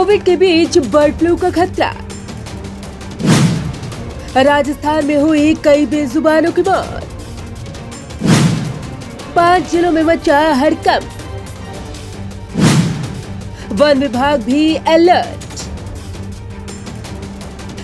Covid के बीच bird flu का खतरा। राजस्थान में हुई कई बेजुबानों की मौत। पाँच जिलों में मचा हड़कंप। वन विभाग भी अलर्ट।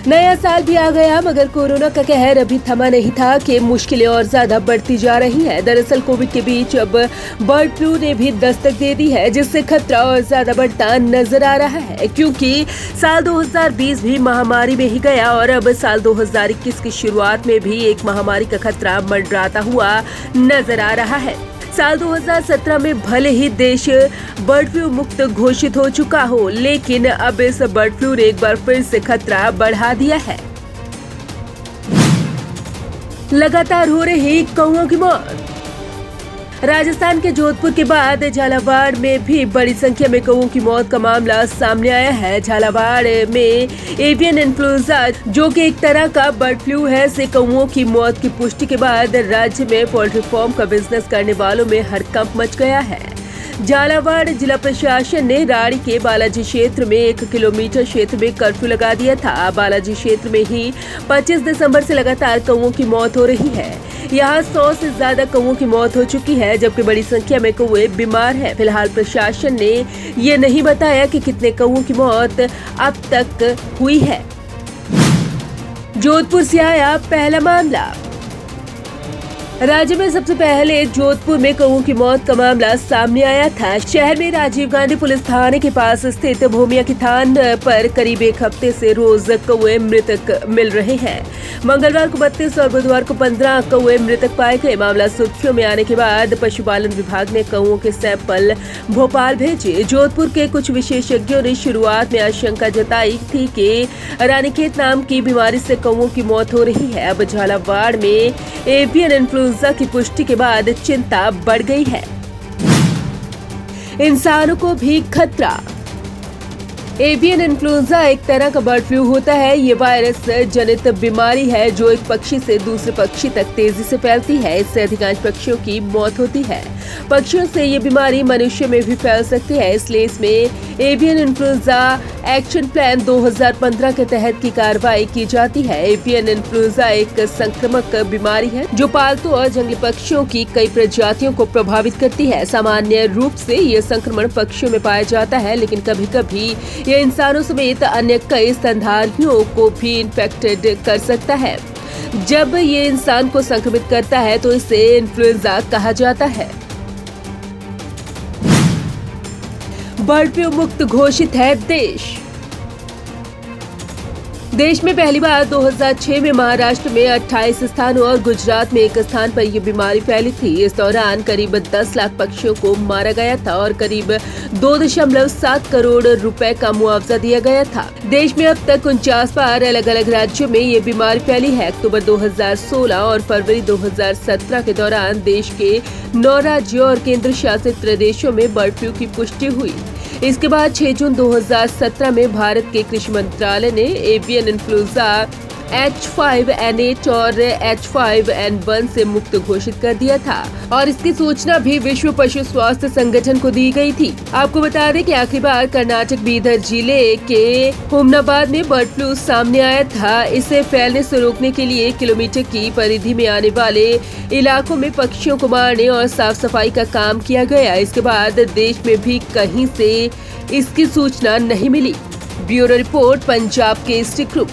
नया साल भी आ गया, मगर कोरोना का कहर अभी थमा नहीं था कि मुश्किलें और ज़्यादा बढ़ती जा रही हैं। दरअसल कोविड के बीच अब बर्ड फ्लू ने भी दस्तक दे दी है, जिससे खतरा और ज़्यादा बढ़ता नज़र आ रहा है, क्योंकि साल 2020 भी महामारी में ही गया और अब साल 2021 की शुरुआत में भी एक महामारी का खतरा मंडराता हुआ नज़र आ रहा है। साल 2017 में भले ही देश बर्ड फ्लू मुक्त घोषित हो चुका हो, लेकिन अब इस बर्ड फ्लू ने एक बार फिर से खतरा बढ़ा दिया है। लगातार हो रही कौओं की मौत। राजस्थान के जोधपुर के बाद झालावाड़ में भी बड़ी संख्या में कौओं की मौत का मामला सामने आया है। झालावाड़ में एवियन इन्फ्लुएंजा, जो कि एक तरह का बर्ड फ्लू है, से कौओं की मौत की पुष्टि के बाद राज्य में पोल्ट्री फार्म का बिज़नेस करने वालों में हड़कंप मच गया है। झालावाड़ जिला प्रशासन ने राड़ी के बालाजी क्षेत्र में एक किलोमीटर क्षेत्र में कर्फ्यू लगा दिया था। बालाजी क्षेत्र में ही 25 दिसंबर से लगातार कौओं की मौत हो रही है। यहाँ 100 से ज़्यादा कौओं की मौत हो चुकी है, जबकि बड़ी संख्या में कौए बीमार हैं। फ़िलहाल प्रशासन ने ये नहीं बताया कि कितने कौओं की मौत अब तक हुई है। जोधपुर से आया पहला मामला। राज्य में सबसे पहले जोधपुर में कौओं की मौत का मामला सामने आया था। शहर में राजीव गांधी पुलिस थाने के पास स्थित भूमिया की थान पर करीब एक हफ़्ते से रोज कौए मृतक मिल रहे हैं। मंगलवार को बत्तीस और बुधवार को पंद्रह कौए मृतक पाए गए। मामला सुर्खियों में आने के बाद पशुपालन विभाग ने कौओं के सैंपल भोपाल भेजे। जोधपुर के कुछ विशेषज्ञों ने शुरुआत में आशंका जताई थी कि रानीखेत नाम की बीमारी से कौओं की मौत हो रही है। अब झालावाड़ में एवियन इन्फ्लुएंजा की पुष्टि के बाद चिंता बढ़ गई है। इंसानों को भी खतरा। एवियन इन्फ्लुएंजा एक तरह का बर्ड फ्लू होता है। ये वायरस जनित बीमारी है जो एक पक्षी से दूसरे पक्षी तक तेज़ी से फैलती है। इससे अधिकांश पक्षियों की मौत होती है। पक्षियों से ये बीमारी मनुष्य में भी फैल सकती है। इसलिए इसमें एवियन इन्फ्लुएंजा एक्शन प्लान 2015 के तहत की कार्रवाई की जाती है। एवियन इन्फ्लुएंजा एक संक्रमक बीमारी है जो पालतू और जंगली पक्षियों की कई प्रजातियों को प्रभावित करती है। सामान्य रूप से ये संक्रमण पक्षियों में पाया जाता है, लेकिन कभी कभी ये इंसानों समेत अन्य कई स्तनधारियों को भी इन्फेक्टेड कर सकता है। जब ये इंसान को संक्रमित करता है तो इसे इन्फ्लुएंजा कहा जाता है। बर्ड फ्लू मुक्त घोषित है देश। देश में पहली बार 2006 में महाराष्ट्र में 28 स्थानों और गुजरात में एक स्थान पर यह बीमारी फैली थी। इस दौरान करीब 10 लाख पक्षियों को मारा गया था और करीब 2.7 करोड़ रुपए का मुआवजा दिया गया था। देश में अब तक उनचास बार अलग अलग राज्यों में ये बीमारी फैली है। अक्टूबर 2016 और फरवरी 2017 के दौरान देश के नौ राज्यों और केंद्र शासित प्रदेशों में बर्ड फ्लू की पुष्टि हुई। इसके बाद 6 जून 2017 में भारत के कृषि मंत्रालय ने एवियन इन्फ्लुएंजा H5N8 और H5N1 से मुक्त घोषित कर दिया था। और इसकी सूचना भी विश्व पशु स्वास्थ्य संगठन को दी गई थी। आपको बता दें कि आखिरी बार कर्नाटक बीदर ज़िले के हुमनाबाद में बर्ड फ्लू सामने आया था। इसे फैलने से रोकने के लिए किलोमीटर की परिधि में आने वाले इलाकों में पक्षियों को मारने और साफ़ सफ़ाई का काम किया गया। इसके बाद देश में भी कहीं से इसकी सूचना नहीं मिली। ब्यूरो रिपोर्ट, पंजाब के ग्रुप।